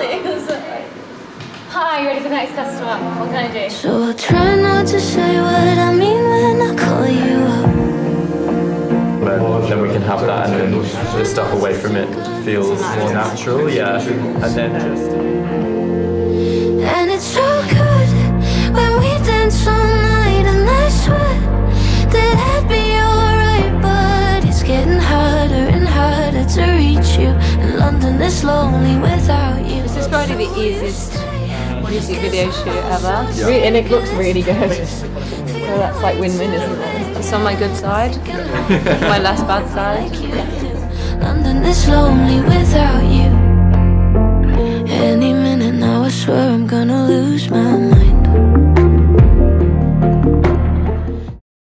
darling. Hi, you ready for the next customer? What can I do? So I'll try not to say what I mean when I call you up. Then, then we can have that and then the stuff away from it feels more natural, yeah. And then just... And it's so good when we dance all night and I swear that I'd be alright But it's getting harder and harder to reach you And London is lonely without you This is probably the easiest music video shoot ever. Re- And it looks really good. So that's like win-win, isn't it? It's on my good side, my less bad side. London is lonely without you Any minute now I swear I'm gonna lose my mind